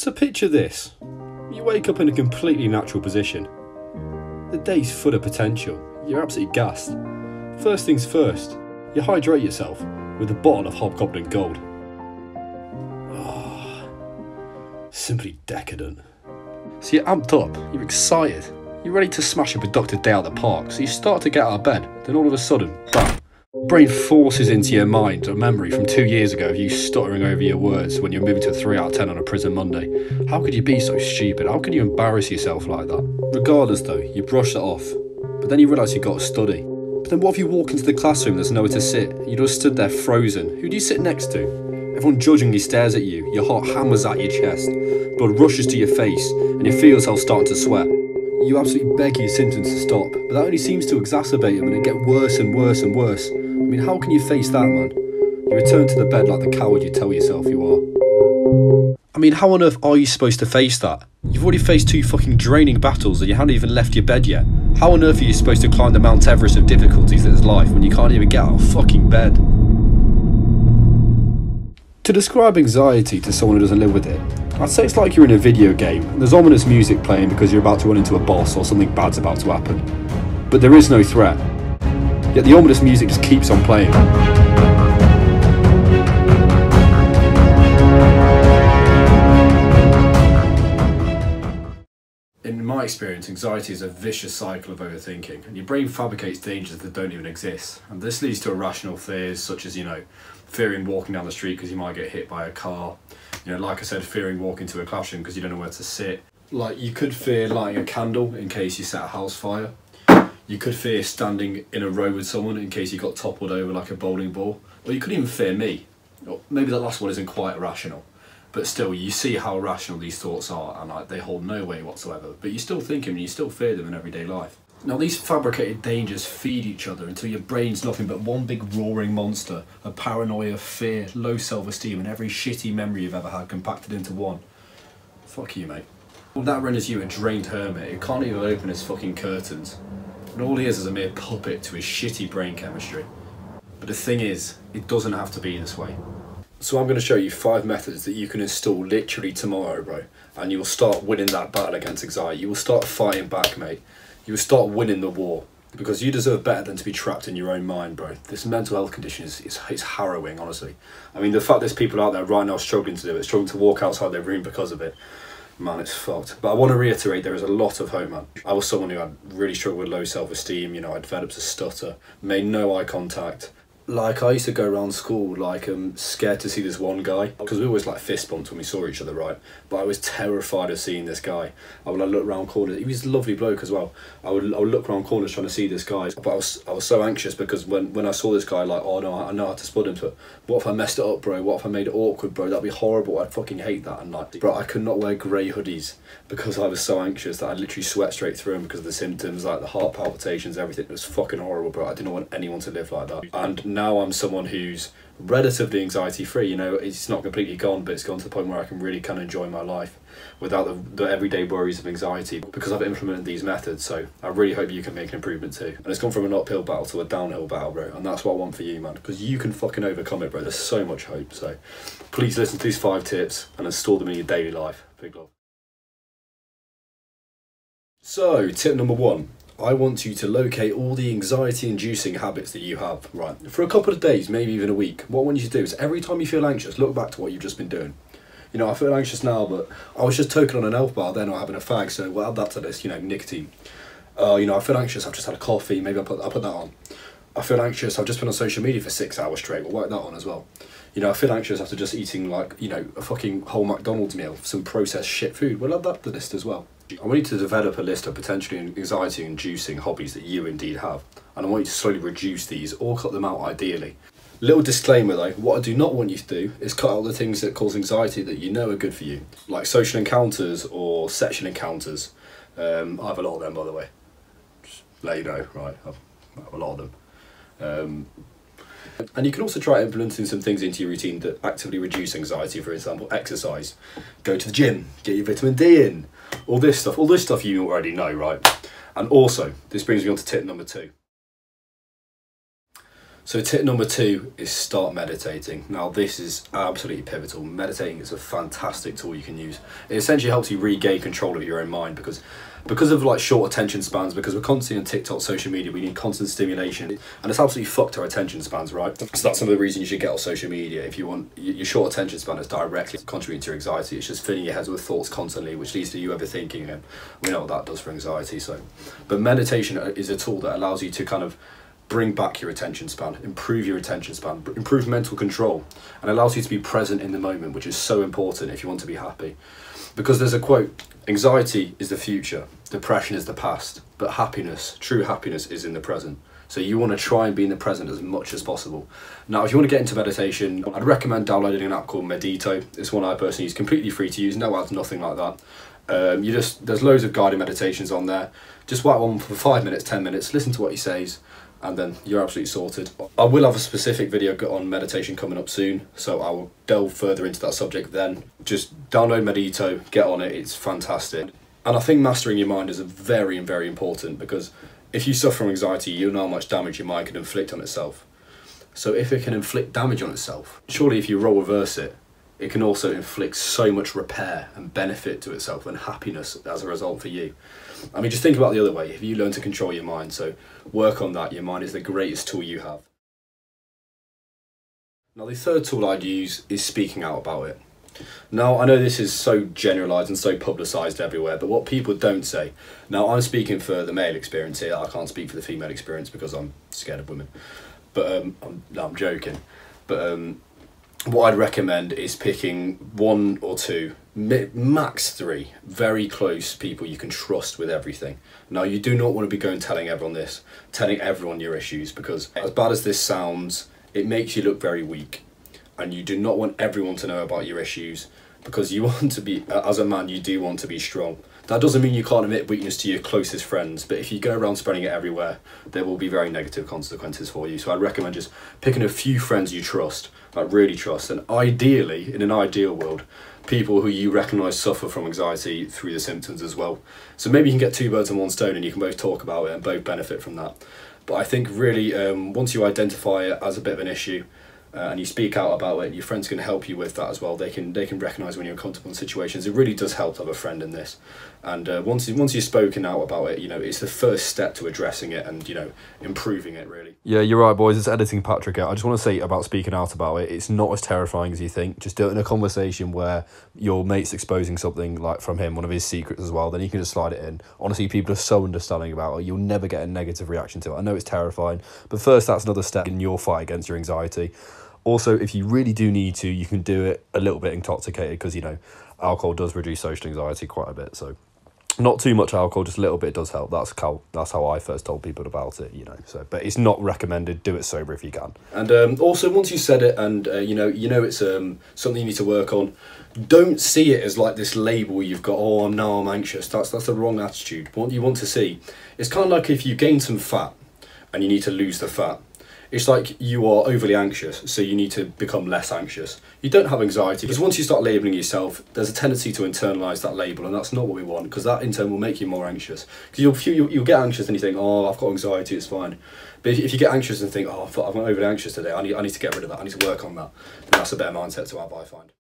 So picture this. You wake up in a completely natural position. The day's full of potential. You're absolutely gassed. First things first, you hydrate yourself with a bottle of Hobgoblin Gold. Ah, simply decadent. So you're amped up, you're excited, you're ready to smash a productive day out the park, so you start to get out of bed, then all of a sudden, bam, brain forces into your mind a memory from two years ago of you stuttering over your words when you're moving to a 3 out of 10 on a prison Monday. How could you be so stupid? How could you embarrass yourself like that? Regardless though, you brush it off, but then you realise you've got to study. But then what if you walk into the classroom there's nowhere to sit? You just stood there frozen. Who do you sit next to? Everyone judgingly stares at you, your heart hammers at your chest, blood rushes to your face, and you feel yourself starting to sweat. You absolutely beg your symptoms to stop, but that only seems to exacerbate them and it get worse and worse and worse. I mean, how can you face that, man? You return to the bed like the coward you tell yourself you are. I mean, how on earth are you supposed to face that? You've already faced two fucking draining battles and you haven't even left your bed yet. How on earth are you supposed to climb the Mount Everest of difficulties that is life when you can't even get out of fucking bed? To describe anxiety to someone who doesn't live with it, I'd say it's like you're in a video game and there's ominous music playing because you're about to run into a boss or something bad's about to happen. But there is no threat. Yet the ominous music just keeps on playing. In my experience, anxiety is a vicious cycle of overthinking, and your brain fabricates dangers that don't even exist. And this leads to irrational fears, such as, you know, fearing walking down the street because you might get hit by a car. You know, like I said, fearing walking to a classroom because you don't know where to sit. Like, you could fear lighting a candle in case you set a house fire. You could fear standing in a row with someone in case you got toppled over like a bowling ball. Or you could even fear me. Maybe that last one isn't quite rational, But still, you see how rational these thoughts are, and like they hold no weight whatsoever. But you still think them, and you still fear them in everyday life. Now, these fabricated dangers feed each other until your brain's nothing but one big roaring monster of paranoia, fear, low self-esteem, and every shitty memory you've ever had compacted into one. Fuck you, mate. Well, that renders you a drained hermit who can't even open his fucking curtains. And all he is is a mere puppet to his shitty brain chemistry. But the thing is, it doesn't have to be this way. So I'm going to show you five methods that you can install literally tomorrow, bro. And you will start winning that battle against anxiety. You will start fighting back, mate. You will start winning the war. Because you deserve better than to be trapped in your own mind, bro. This mental health condition is, is, is harrowing, honestly. I mean, the fact there's people out there right now struggling to do it, struggling to walk outside their room because of it, man, it's fucked. But I want to reiterate there is a lot of hope, man. I was someone who had really struggled with low self esteem, you know, I developed a stutter, made no eye contact. Like, I used to go around school, like, um, scared to see this one guy, because we always, like, fist bumped when we saw each other, right? But I was terrified of seeing this guy. I would, like, look around corners. He was a lovely bloke as well. I would, I would look around corners trying to see this guy. But I was, I was so anxious because when, when I saw this guy, like, oh, no, I know how to spot him. But what if I messed it up, bro? What if I made it awkward, bro? That'd be horrible. I'd fucking hate that. And, like, bro, I could not wear grey hoodies because I was so anxious that I literally sweat straight through them because of the symptoms, like the heart palpitations, everything. It was fucking horrible, bro. I didn't want anyone to live like that. And now I'm someone who's relatively anxiety free. You know, it's not completely gone, but it's gone to the point where I can really kind of enjoy my life without the, the everyday worries of anxiety because I've implemented these methods. So I really hope you can make an improvement too. And it's gone from an uphill battle to a downhill battle, bro. And that's what I want for you, man, because you can fucking overcome it, bro. There's so much hope. So please listen to these five tips and install them in your daily life. Big love. So, tip number one I want you to locate all the anxiety inducing habits that you have, right? For a couple of days, maybe even a week, what I want you to do is every time you feel anxious, look back to what you've just been doing. You know, I feel anxious now, but I was just toking on an elf bar then or having a fag, so we'll add that to this, you know, nicotine. Uh, you know, I feel anxious, I've just had a coffee, maybe I'll put, I'll put that on. I feel anxious, I've just been on social media for six hours straight, we'll work that on as well. You know, I feel anxious after just eating, like, you know, a fucking whole McDonald's meal, some processed shit food, we'll add that to the list as well. I want you to develop a list of potentially anxiety inducing hobbies that you indeed have, and I want you to slowly reduce these or cut them out ideally. Little disclaimer though, what I do not want you to do is cut out the things that cause anxiety that you know are good for you, like social encounters or sexual encounters. Um, I have a lot of them, by the way. Just let you know, right? I've, I have a lot of them. Um, and you can also try implementing some things into your routine that actively reduce anxiety, for example, exercise. Go to the gym, get your vitamin D in, all this stuff. All this stuff you already know, right? And also, this brings me on to tip number two. So tip number two is start meditating. Now this is absolutely pivotal. Meditating is a fantastic tool you can use. It essentially helps you regain control of your own mind because because of like short attention spans, because we're constantly on TikTok, social media, we need constant stimulation, and it's absolutely fucked our attention spans, right? So that's some of the reasons you should get off social media. If you want your short attention span is directly contributing to your anxiety. It's just filling your head with thoughts constantly, which leads to you overthinking, and we know what that does for anxiety. So, but meditation uh, is a tool that allows you to kind of bring back your attention span, improve your attention span, improve mental control, and allows you to be present in the moment, which is so important if you want to be happy. Because there's a quote anxiety is the future, depression is the past, but happiness, true happiness, is in the present. So you want to try and be in the present as much as possible. Now, if you want to get into meditation, I'd recommend downloading an app called Medito. It's one I personally use, completely free to use, no ads, nothing like that. Um, you just there's loads of guided meditations on there. Just whack one for five minutes, ten minutes, listen to what he says, and then you're absolutely sorted. I will have a specific video on meditation coming up soon, so I will delve further into that subject then. Just download Medito, get on it, it's fantastic. And I think mastering your mind is a very, very important because if you suffer from anxiety, you know how much damage your mind can inflict on itself. So if it can inflict damage on itself, surely if you roll reverse it, it can also inflict so much repair and benefit to itself and happiness as a result for you. I mean, just think about the other way. If you learn to control your mind, so work on that, your mind is the greatest tool you have. Now, the third tool I'd use is speaking out about it. Now, I know this is so generalised and so publicised everywhere, but what people don't say. Now, I'm speaking for the male experience here. I can't speak for the female experience because I'm scared of women. But um, I'm, no, I'm joking. But um, what I'd recommend is picking one or two, max three, very close people you can trust with everything. Now, you do not want to be going telling everyone this, telling everyone your issues, because as bad as this sounds, it makes you look very weak. And you do not want everyone to know about your issues, because you want to be, as a man, you do want to be strong. That doesn't mean you can't admit weakness to your closest friends, but if you go around spreading it everywhere, there will be very negative consequences for you. So I'd recommend just picking a few friends you trust, like really trust, and ideally, in an ideal world, people who you recognise suffer from anxiety through the symptoms as well. So maybe you can get two birds in one stone and you can both talk about it and both benefit from that. But I think really, um, once you identify it as a bit of an issue, uh, and you speak out about it, your friends can help you with that as well. They can they can recognise when you're uncomfortable in situations. It really does help to have a friend in this. And uh, once once you've spoken out about it, you know it's the first step to addressing it and you know improving it really. Yeah, you're right, boys. It's editing Patrick out. I just want to say about speaking out about it. It's not as terrifying as you think. Just do it in a conversation where your mate's exposing something like from him, one of his secrets as well. Then you can just slide it in. Honestly, people are so understanding about it. You'll never get a negative reaction to it. I know it's terrifying, but first, that's another step in your fight against your anxiety. Also, if you really do need to, you can do it a little bit intoxicated because, you know, alcohol does reduce social anxiety quite a bit. So, not too much alcohol, just a little bit does help. That's how that's how I first told people about it, you know. So, but it's not recommended. Do it sober if you can. And um, also, once you said it, and uh, you know, you know, it's um, something you need to work on. Don't see it as like this label you've got. Oh, now I'm anxious. That's that's the wrong attitude. What you want to see, it's kind of like if you gain some fat, and you need to lose the fat it's like you are overly anxious, so you need to become less anxious. You don't have anxiety because once you start labeling yourself, there's a tendency to internalize that label, and that's not what we want because that in turn will make you more anxious. Because you'll, you'll, you'll get anxious and you think, oh, I've got anxiety, it's fine. But if, if you get anxious and think, oh, I'm overly anxious today, I need, I need to get rid of that, I need to work on that, then that's a better mindset to have, I find.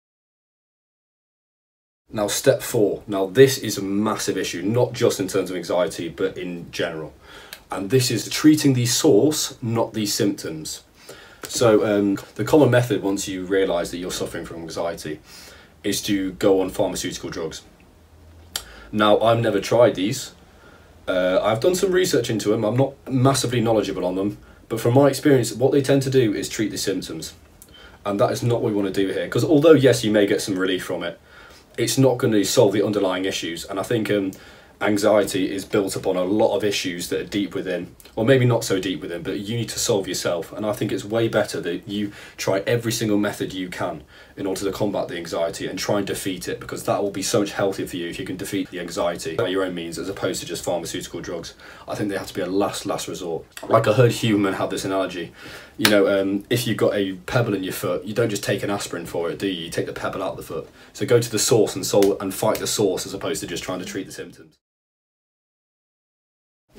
Now, step four. Now, this is a massive issue, not just in terms of anxiety, but in general and this is treating the source, not the symptoms. So um, the common method once you realise that you're suffering from anxiety is to go on pharmaceutical drugs. Now I've never tried these. Uh, I've done some research into them. I'm not massively knowledgeable on them, but from my experience, what they tend to do is treat the symptoms, and that is not what we want to do here. Because although yes, you may get some relief from it, it's not going to solve the underlying issues. And I think um, anxiety is built upon a lot of issues that are deep within, or maybe not so deep within, but you need to solve yourself. And I think it's way better that you try every single method you can in order to combat the anxiety and try and defeat it, because that will be so much healthier for you if you can defeat the anxiety by your own means as opposed to just pharmaceutical drugs. I think they have to be a last, last resort. Like I heard Hamza have this analogy. You know, um, if you've got a pebble in your foot, you don't just take an aspirin for it, do you? You take the pebble out of the foot. So go to the source and solve and fight the source as opposed to just trying to treat the symptoms.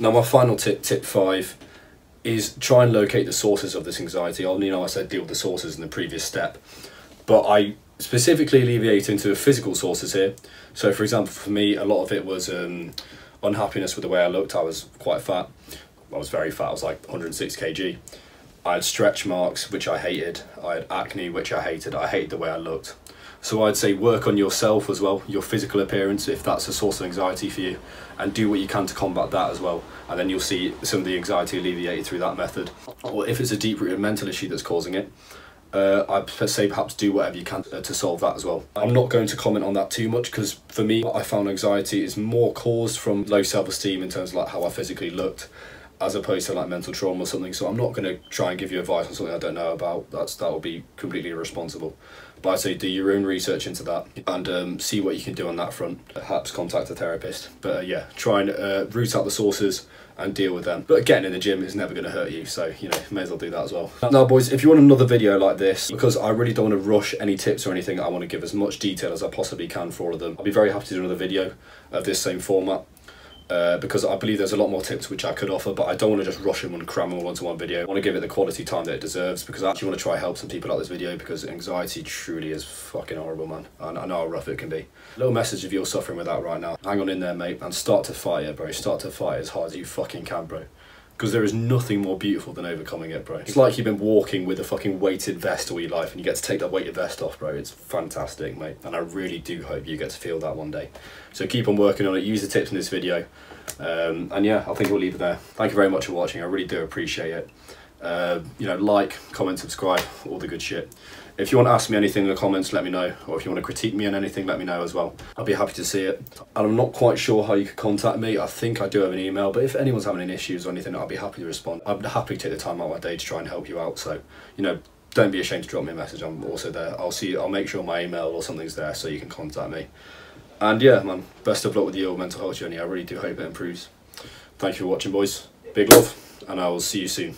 Now, my final tip, tip five, is try and locate the sources of this anxiety. I you know I said deal with the sources in the previous step, but I specifically alleviate into physical sources here. So, for example, for me, a lot of it was um, unhappiness with the way I looked. I was quite fat. I was very fat. I was like 106 kg. I had stretch marks, which I hated. I had acne, which I hated. I hated the way I looked. So I'd say work on yourself as well, your physical appearance, if that's a source of anxiety for you, and do what you can to combat that as well. And then you'll see some of the anxiety alleviated through that method. Or if it's a deep-rooted mental issue that's causing it, uh, I'd say perhaps do whatever you can to solve that as well. I'm not going to comment on that too much because for me, I found anxiety is more caused from low self-esteem in terms of like how I physically looked as opposed to like mental trauma or something. So I'm not going to try and give you advice on something I don't know about. That's that will be completely irresponsible. But I'd say do your own research into that and um, see what you can do on that front. Perhaps contact a therapist. But uh, yeah, try and uh, root out the sources and deal with them. But getting in the gym is never going to hurt you, so you know, may as well do that as well. Now, boys, if you want another video like this, because I really don't want to rush any tips or anything, I want to give as much detail as I possibly can for all of them. I'll be very happy to do another video of this same format uh, because I believe there's a lot more tips which I could offer, but I don't want to just rush them and cram them all onto one video. I want to give it the quality time that it deserves because I actually want to try help some people out this video because anxiety truly is fucking horrible, man. And I know how rough it can be. Little message if you're suffering with that right now. Hang on in there, mate, and start to fight it, bro. Start to fight as hard as you fucking can, bro because there is nothing more beautiful than overcoming it, bro. It's like you've been walking with a fucking weighted vest all your life and you get to take that weighted vest off, bro. It's fantastic, mate. And I really do hope you get to feel that one day. So keep on working on it. Use the tips in this video. Um, and yeah, I think we'll leave it there. Thank you very much for watching. I really do appreciate it. Uh, you know, like, comment, subscribe, all the good shit. If you want to ask me anything in the comments, let me know. Or if you want to critique me on anything, let me know as well. I'll be happy to see it. And I'm not quite sure how you could contact me. I think I do have an email, but if anyone's having any issues or anything, I'll be happy to respond. I'd happily take the time out of my day to try and help you out. So, you know, don't be ashamed to drop me a message. I'm also there. I'll see. I'll make sure my email or something's there so you can contact me. And yeah, man, best of luck with your mental health journey. I really do hope it improves. Thank you for watching, boys. Big love, and I will see you soon.